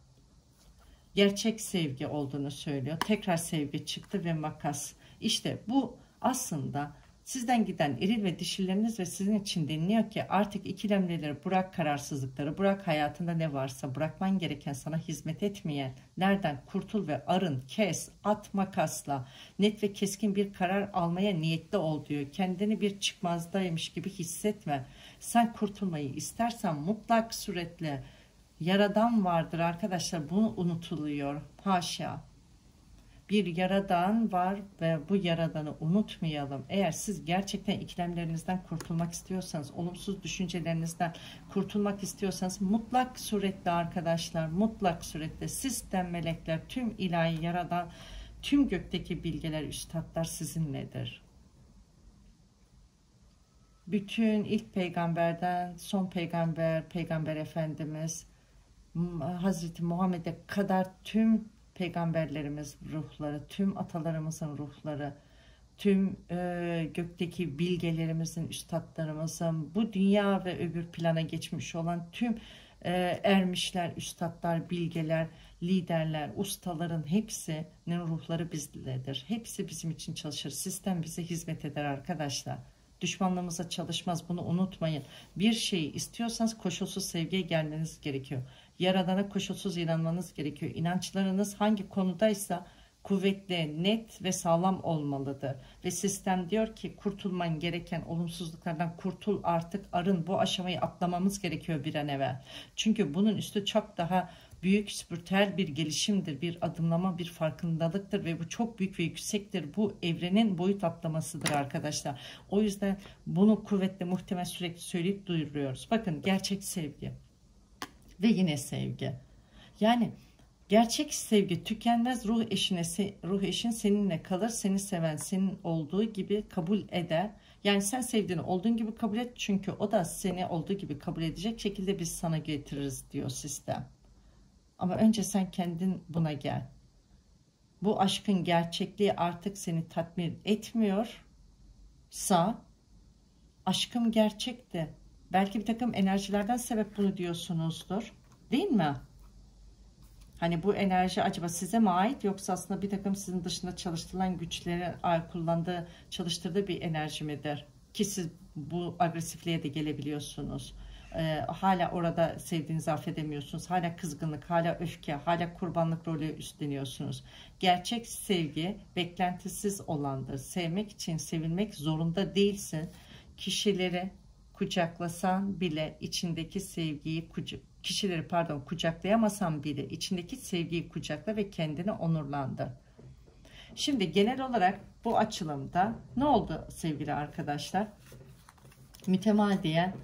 Gerçek sevgi olduğunu söylüyor. Tekrar sevgi çıktı ve makas. İşte bu aslında Sizden giden eril ve dişileriniz ve sizin için deniliyor ki artık ikilemleri bırak kararsızlıkları bırak hayatında ne varsa bırakman gereken sana hizmet etmeyen nereden kurtul ve arın kes at makasla net ve keskin bir karar almaya niyetli ol diyor. Kendini bir çıkmazdaymış gibi hissetme. Sen kurtulmayı istersen mutlak suretle yaradan vardır arkadaşlar bunu unutuluyor haşa bir yaradan var ve bu yaradanı unutmayalım. Eğer siz gerçekten ikilemlerinizden kurtulmak istiyorsanız, olumsuz düşüncelerinizden kurtulmak istiyorsanız mutlak surette arkadaşlar, mutlak surette sistem melekler, tüm ilahi yaradan, tüm gökteki bilgeler, üstadlar sizinledir. Bütün ilk peygamberden son peygamber, peygamber efendimiz, Hazreti Muhammed'e kadar tüm peygamberlerimiz ruhları, tüm atalarımızın ruhları, tüm e, gökteki bilgelerimizin, üstadlarımızın, bu dünya ve öbür plana geçmiş olan tüm e, ermişler, üstadlar, bilgeler, liderler, ustaların hepsinin ruhları bizdedir. Hepsi bizim için çalışır. Sistem bize hizmet eder arkadaşlar. Düşmanlığımıza çalışmaz bunu unutmayın. Bir şeyi istiyorsanız koşulsuz sevgiye gelmeniz gerekiyor. Yaradana koşulsuz inanmanız gerekiyor. İnançlarınız hangi konudaysa kuvvetli, net ve sağlam olmalıdır. Ve sistem diyor ki kurtulman gereken olumsuzluklardan kurtul artık arın bu aşamayı atlamamız gerekiyor bir an evvel. Çünkü bunun üstü çok daha büyük spiritüel bir gelişimdir, bir adımlama, bir farkındalıktır ve bu çok büyük ve yüksektir. Bu evrenin boyut atlamasıdır arkadaşlar. O yüzden bunu kuvvetle muhtemel sürekli söyleyip duyuruyoruz. Bakın gerçek sevgi ve yine sevgi. Yani gerçek sevgi tükenmez ruh eşine ruh eşin seninle kalır seni seven senin olduğu gibi kabul eder. Yani sen sevdiğini olduğun gibi kabul et çünkü o da seni olduğu gibi kabul edecek şekilde biz sana getiririz diyor sistem. Ama önce sen kendin buna gel. Bu aşkın gerçekliği artık seni tatmin etmiyor. Sa aşkım gerçekti. Belki bir takım enerjilerden sebep bunu diyorsunuzdur. Değil mi? Hani bu enerji acaba size mi ait yoksa aslında bir takım sizin dışında çalıştırılan güçleri kullandığı, çalıştırdığı bir enerji midir? Ki siz bu agresifliğe de gelebiliyorsunuz. Ee, hala orada sevdiğinizi affedemiyorsunuz. Hala kızgınlık, hala öfke, hala kurbanlık rolü üstleniyorsunuz. Gerçek sevgi beklentisiz olandır. Sevmek için sevilmek zorunda değilsin. Kişileri kucaklasan bile içindeki sevgiyi kişileri pardon kucaklayamasan bile içindeki sevgiyi kucakla ve kendini onurlandır. Şimdi genel olarak bu açılımda ne oldu sevgili arkadaşlar? Mütemadiyen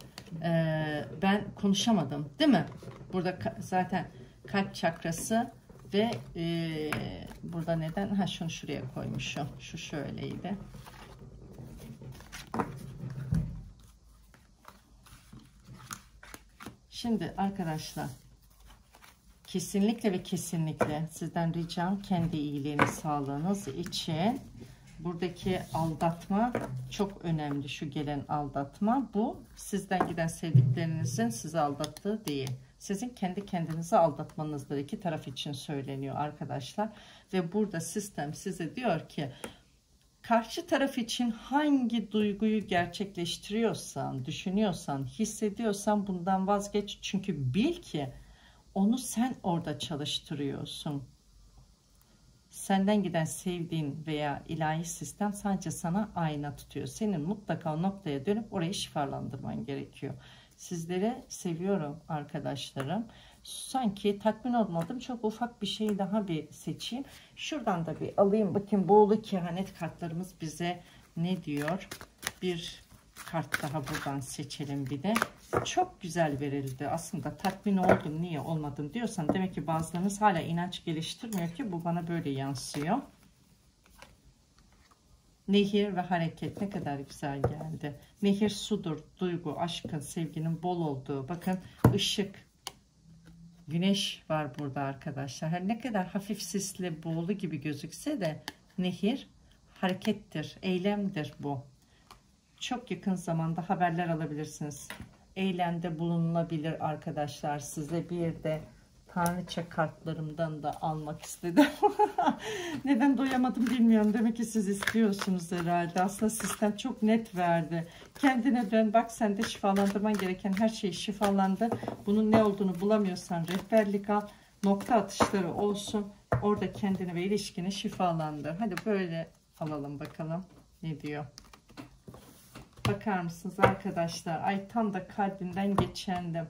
e, ben konuşamadım değil mi? Burada zaten kalp çakrası ve e, burada neden? Ha şunu şuraya koymuşum. Şu şöyleydi. Şimdi arkadaşlar kesinlikle ve kesinlikle sizden ricam kendi iyiliğini sağlığınız için buradaki aldatma çok önemli şu gelen aldatma. Bu sizden giden sevdiklerinizin sizi aldattığı değil sizin kendi kendinizi aldatmanızdır. İki taraf için söyleniyor arkadaşlar. Ve burada sistem size diyor ki karşı taraf için hangi duyguyu gerçekleştiriyorsan düşünüyorsan hissediyorsan bundan vazgeç çünkü bil ki onu sen orada çalıştırıyorsun senden giden sevdiğin veya ilahi sistem sadece sana ayna tutuyor. Senin mutlaka o noktaya dönüp orayı şifalandırman gerekiyor. Sizleri seviyorum arkadaşlarım. Sanki tatmin olmadım. Çok ufak bir şey daha bir seçeyim. Şuradan da bir alayım. Bakın boğulu kehanet kartlarımız bize ne diyor? Bir kart daha buradan seçelim bir de. Çok güzel verildi. Aslında tatmin oldum niye olmadım diyorsan demek ki bazılarınız hala inanç geliştirmiyor ki bu bana böyle yansıyor. Nehir ve hareket ne kadar güzel geldi. Nehir sudur, duygu, aşkın, sevginin bol olduğu. Bakın ışık, güneş var burada arkadaşlar. Her ne kadar hafif sisli, boğulu gibi gözükse de nehir harekettir, eylemdir bu. Çok yakın zamanda haberler alabilirsiniz. Eylemde bulunulabilir arkadaşlar. Size bir de tanrıça kartlarımdan da almak istedim. Neden doyamadım bilmiyorum. Demek ki siz istiyorsunuz herhalde. Aslında sistem çok net verdi. Kendine dön bak sen de şifalandırman gereken her şey şifalandı. Bunun ne olduğunu bulamıyorsan rehberlik al. Nokta atışları olsun. Orada kendini ve ilişkini şifalandır. Hadi böyle alalım bakalım ne diyor. Bakar mısınız arkadaşlar? Ay tam da kalbinden geçendim.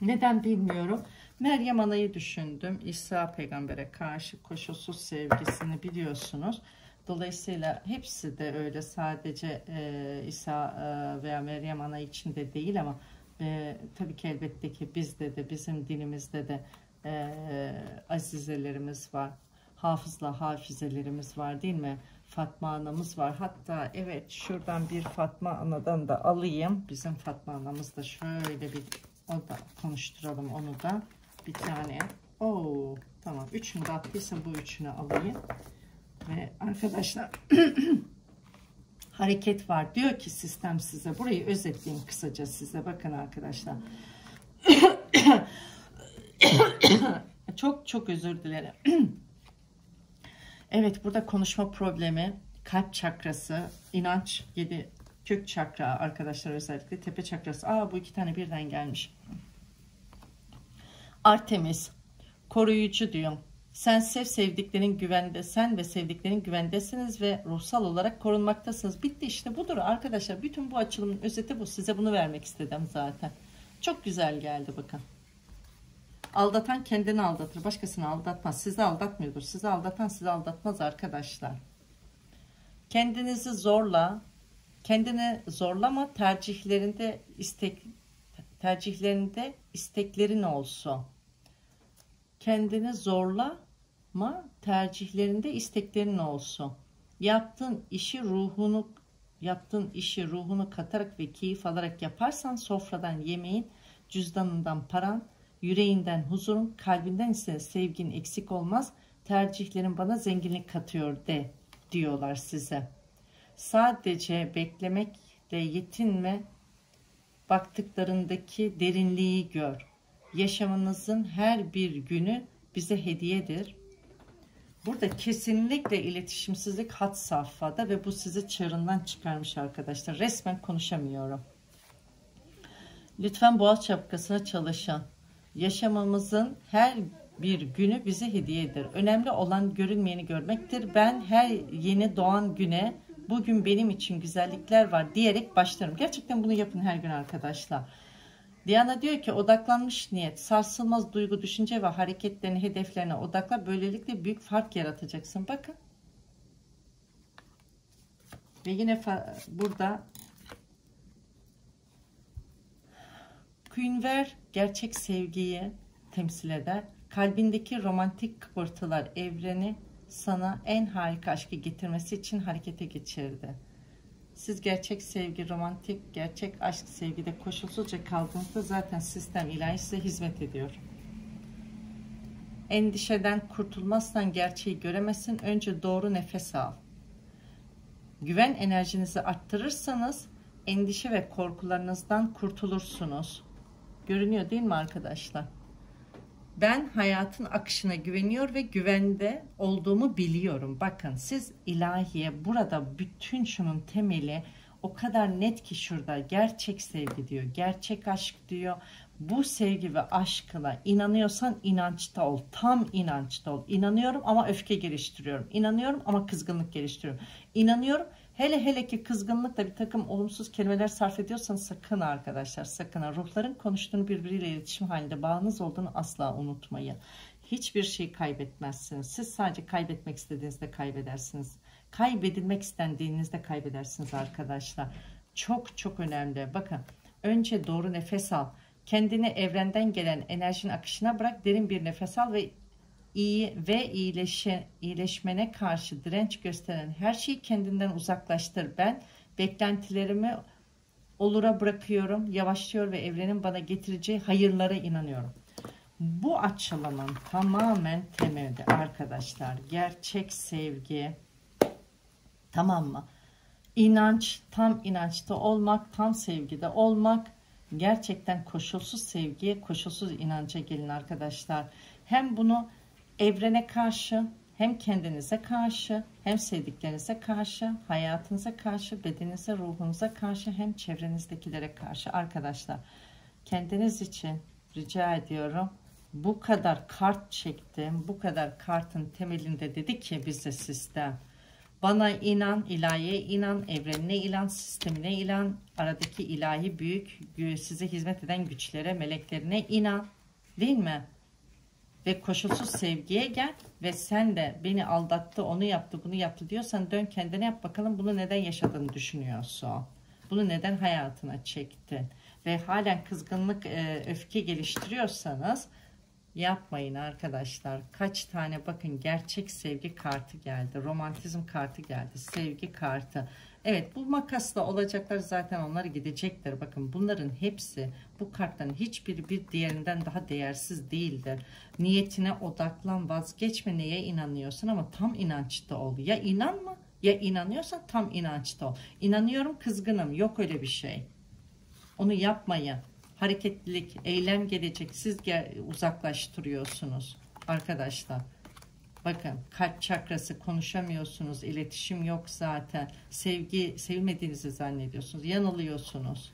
Neden bilmiyorum. Meryem Ana'yı düşündüm. İsa peygambere karşı koşulsuz sevgisini biliyorsunuz. Dolayısıyla hepsi de öyle sadece e, İsa e, veya Meryem Ana için de değil ama e, tabii ki elbette ki bizde de bizim dinimizde de e, azizelerimiz var. Hafızla hafizelerimiz var değil mi? Fatma anamız var. Hatta evet şuradan bir Fatma anadan da alayım. Bizim Fatma anamız da şöyle bir o da konuşturalım onu da. Bir tane. Oo tamam. Üçünü de attıysa bu üçünü alayım. Ve arkadaşlar hareket var. Diyor ki sistem size. Burayı özetleyeyim kısaca size. Bakın arkadaşlar. çok çok özür dilerim. Evet burada konuşma problemi, kalp çakrası, inanç, yedi kök çakra arkadaşlar özellikle tepe çakrası. Aa bu iki tane birden gelmiş. Artemis koruyucu diyor. Sen sev sevdiklerin güvende, sen ve sevdiklerin güvendesiniz ve ruhsal olarak korunmaktasınız. Bitti işte budur arkadaşlar. Bütün bu açılımın özeti bu. Size bunu vermek istedim zaten. Çok güzel geldi bakın. Aldatan kendini aldatır. Başkasını aldatmaz. Sizi aldatmıyordur. Sizi aldatan sizi aldatmaz arkadaşlar. Kendinizi zorla, kendini zorlama tercihlerinde istek tercihlerinde isteklerin olsun. Kendini zorlama tercihlerinde isteklerin olsun. Yaptığın işi ruhunu yaptığın işi ruhunu katarak ve keyif alarak yaparsan sofradan yemeğin, cüzdanından paran, Yüreğinden huzurun, kalbinden ise sevgin eksik olmaz. Tercihlerin bana zenginlik katıyor de diyorlar size. Sadece beklemekle yetinme. Baktıklarındaki derinliği gör. Yaşamınızın her bir günü bize hediyedir. Burada kesinlikle iletişimsizlik hat safhada ve bu sizi çığırından çıkarmış arkadaşlar. Resmen konuşamıyorum. Lütfen boğaz çapkasına çalışın. Yaşamamızın her bir günü bize hediyedir. Önemli olan görünmeyeni görmektir. Ben her yeni doğan güne bugün benim için güzellikler var diyerek başlarım. Gerçekten bunu yapın her gün arkadaşlar. Diana diyor ki odaklanmış niyet, sarsılmaz duygu, düşünce ve hareketlerini, hedeflerine odakla. Böylelikle büyük fark yaratacaksın. Bakın. Ve yine burada Queenver gerçek sevgiyi temsil eder. Kalbindeki romantik kıpırtılar evreni sana en harika aşkı getirmesi için harekete geçirdi. Siz gerçek sevgi, romantik, gerçek aşk sevgide koşulsuzca kaldığınızda zaten sistem ilahi size hizmet ediyor. Endişeden kurtulmazsan gerçeği göremezsin. Önce doğru nefes al. Güven enerjinizi arttırırsanız endişe ve korkularınızdan kurtulursunuz. Görünüyor değil mi arkadaşlar? Ben hayatın akışına güveniyor ve güvende olduğumu biliyorum. Bakın siz ilahiye burada bütün şunun temeli o kadar net ki şurada gerçek sevgi diyor, gerçek aşk diyor. Bu sevgi ve aşkına inanıyorsan inançta ol, tam inançta ol. İnanıyorum ama öfke geliştiriyorum. İnanıyorum ama kızgınlık geliştiriyorum. İnanıyorum hele hele ki kızgınlıkla bir takım olumsuz kelimeler sarf ediyorsanız sakın arkadaşlar sakın. Ruhların konuştuğunu birbiriyle iletişim halinde bağınız olduğunu asla unutmayın. Hiçbir şey kaybetmezsiniz. Siz sadece kaybetmek istediğinizde kaybedersiniz. Kaybedilmek istendiğinizde kaybedersiniz arkadaşlar. Çok çok önemli. Bakın önce doğru nefes al. Kendini evrenden gelen enerjinin akışına bırak. Derin bir nefes al ve iyi ve iyileşe, iyileşmene karşı direnç gösteren her şeyi kendinden uzaklaştır. Ben beklentilerimi olura bırakıyorum. Yavaşlıyor ve evrenin bana getireceği hayırlara inanıyorum. Bu açılımın tamamen temeli arkadaşlar. Gerçek sevgi, Tamam mı? İnanç, tam inançta olmak, tam sevgide olmak, gerçekten koşulsuz sevgiye, koşulsuz inanca gelin arkadaşlar. Hem bunu evrene karşı, hem kendinize karşı, hem sevdiklerinize karşı, hayatınıza karşı, bedeninize, ruhunuza karşı, hem çevrenizdekilere karşı arkadaşlar. Kendiniz için rica ediyorum. Bu kadar kart çektim. Bu kadar kartın temelinde dedi ki bize sistem bana inan, ilahiye inan, evrenine inan, sistemine inan, aradaki ilahi büyük, size hizmet eden güçlere, meleklerine inan. Değil mi? Ve koşulsuz sevgiye gel ve sen de beni aldattı, onu yaptı, bunu yaptı diyorsan dön kendine yap bakalım bunu neden yaşadığını düşünüyorsun. Bunu neden hayatına çektin? Ve halen kızgınlık, e, öfke geliştiriyorsanız Yapmayın arkadaşlar. Kaç tane bakın gerçek sevgi kartı geldi. Romantizm kartı geldi. Sevgi kartı. Evet bu makasla olacaklar zaten onlar gidecektir. Bakın bunların hepsi bu kartların hiçbiri bir diğerinden daha değersiz değildir. Niyetine odaklan vazgeçme neye inanıyorsun ama tam inançta ol. Ya inanma ya inanıyorsan tam inançta ol. İnanıyorum kızgınım yok öyle bir şey. Onu yapmayın hareketlilik, eylem gelecek. Siz uzaklaştırıyorsunuz arkadaşlar. Bakın kalp çakrası konuşamıyorsunuz. iletişim yok zaten. Sevgi sevmediğinizi zannediyorsunuz. Yanılıyorsunuz.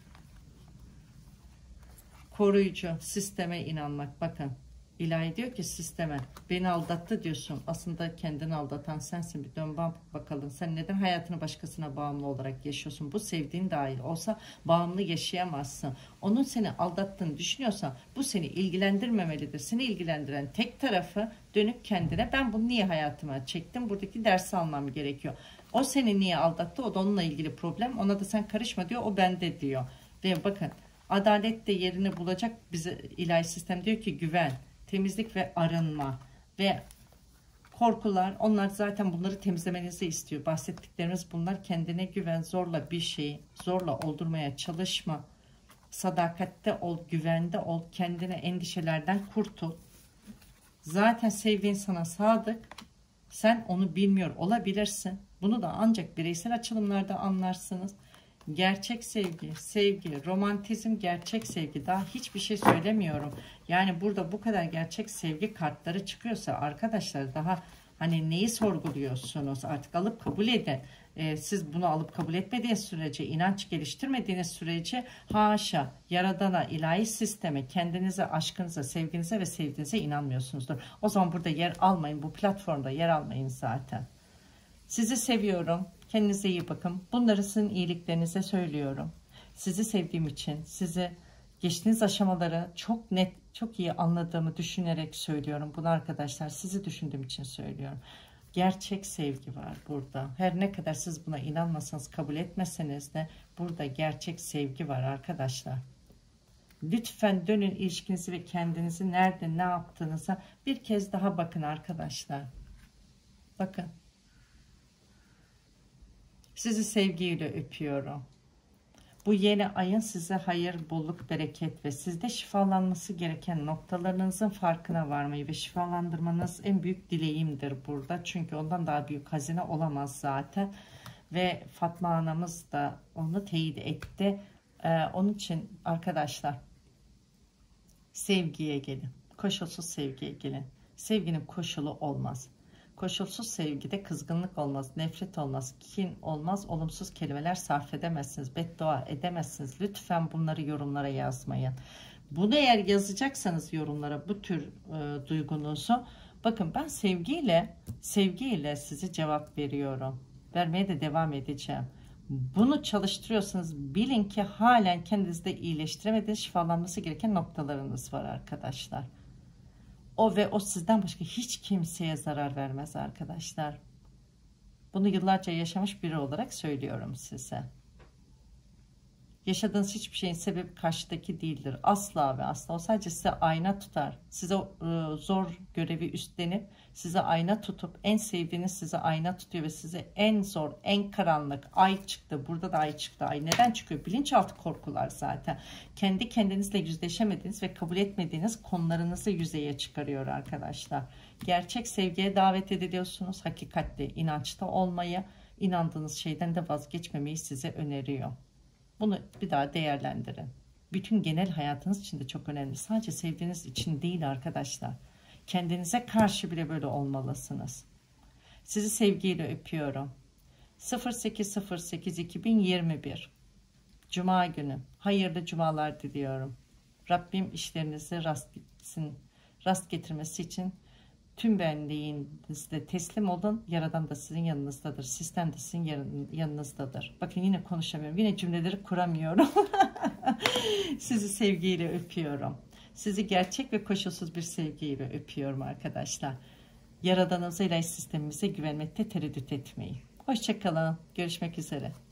Koruyucu sisteme inanmak. Bakın İlahi diyor ki sisteme beni aldattı diyorsun. Aslında kendini aldatan sensin. Bir dön bakalım. Sen neden hayatını başkasına bağımlı olarak yaşıyorsun? Bu sevdiğin dahil olsa bağımlı yaşayamazsın. Onun seni aldattığını düşünüyorsan bu seni ilgilendirmemelidir. Seni ilgilendiren tek tarafı dönüp kendine ben bunu niye hayatıma çektim? Buradaki dersi almam gerekiyor. O seni niye aldattı? O da onunla ilgili problem. Ona da sen karışma diyor. O bende diyor. Ve bakın adalet de yerini bulacak bize ilahi sistem diyor ki güven temizlik ve arınma ve korkular onlar zaten bunları temizlemenizi istiyor. Bahsettiklerimiz bunlar kendine güven zorla bir şeyi zorla oldurmaya çalışma. Sadakatte ol, güvende ol, kendine endişelerden kurtul. Zaten sevdiğin sana sadık. Sen onu bilmiyor olabilirsin. Bunu da ancak bireysel açılımlarda anlarsınız. Gerçek sevgi, sevgi, romantizm, gerçek sevgi. Daha hiçbir şey söylemiyorum. Yani burada bu kadar gerçek sevgi kartları çıkıyorsa arkadaşlar daha hani neyi sorguluyorsunuz? Artık alıp kabul edin. Ee, siz bunu alıp kabul etmediğiniz sürece, inanç geliştirmediğiniz sürece haşa, yaradana, ilahi sisteme, kendinize, aşkınıza, sevginize ve sevdiğinize inanmıyorsunuzdur. O zaman burada yer almayın. Bu platformda yer almayın zaten. Sizi seviyorum. Kendinize iyi bakın. Bunları sizin iyiliklerinize söylüyorum. Sizi sevdiğim için, sizi geçtiğiniz aşamaları çok net, çok iyi anladığımı düşünerek söylüyorum. Bunu arkadaşlar sizi düşündüğüm için söylüyorum. Gerçek sevgi var burada. Her ne kadar siz buna inanmasanız, kabul etmeseniz de burada gerçek sevgi var arkadaşlar. Lütfen dönün ilişkinizi ve kendinizi nerede ne yaptığınıza bir kez daha bakın arkadaşlar. Bakın. Sizi sevgiyle öpüyorum. Bu yeni ayın size hayır, bolluk, bereket ve sizde şifalanması gereken noktalarınızın farkına varmayı ve şifalandırmanız en büyük dileğimdir burada. Çünkü ondan daha büyük hazine olamaz zaten. Ve Fatma anamız da onu teyit etti. Ee, onun için arkadaşlar sevgiye gelin. Koşulsuz sevgiye gelin. Sevginin koşulu olmaz. Koşulsuz sevgide kızgınlık olmaz, nefret olmaz, kin olmaz, olumsuz kelimeler sarf edemezsiniz, beddua edemezsiniz. Lütfen bunları yorumlara yazmayın. Bunu eğer yazacaksanız yorumlara bu tür e, duygunuzu, bakın ben sevgiyle, sevgiyle size cevap veriyorum. Vermeye de devam edeceğim. Bunu çalıştırıyorsanız bilin ki halen kendinizde iyileştiremediğiniz şifalanması gereken noktalarınız var arkadaşlar. O ve o sizden başka hiç kimseye zarar vermez arkadaşlar. Bunu yıllarca yaşamış biri olarak söylüyorum size. Yaşadığınız hiçbir şeyin sebebi karşıdaki değildir. Asla ve asla. O sadece size ayna tutar. Size e, zor görevi üstlenip size ayna tutup en sevdiğiniz size ayna tutuyor ve size en zor, en karanlık ay çıktı. Burada da ay çıktı. Ay neden çıkıyor? Bilinçaltı korkular zaten. Kendi kendinizle yüzleşemediğiniz ve kabul etmediğiniz konularınızı yüzeye çıkarıyor arkadaşlar. Gerçek sevgiye davet ediliyorsunuz. Hakikatte, inançta olmayı, inandığınız şeyden de vazgeçmemeyi size öneriyor. Bunu bir daha değerlendirin. Bütün genel hayatınız için de çok önemli. Sadece sevdiğiniz için değil arkadaşlar. Kendinize karşı bile böyle olmalısınız. Sizi sevgiyle öpüyorum. 08.08.2021 Cuma günü. Hayırlı cumalar diliyorum. Rabbim işlerinizi rast gitsin, rast getirmesi için tüm benliğinizde teslim olun. Yaradan da sizin yanınızdadır. Sistem de sizin yanınızdadır. Bakın yine konuşamıyorum. Yine cümleleri kuramıyorum. Sizi sevgiyle öpüyorum. Sizi gerçek ve koşulsuz bir sevgiyle öpüyorum arkadaşlar. Yaradanımıza ilahi sistemimize güvenmekte tereddüt etmeyin. Hoşçakalın. Görüşmek üzere.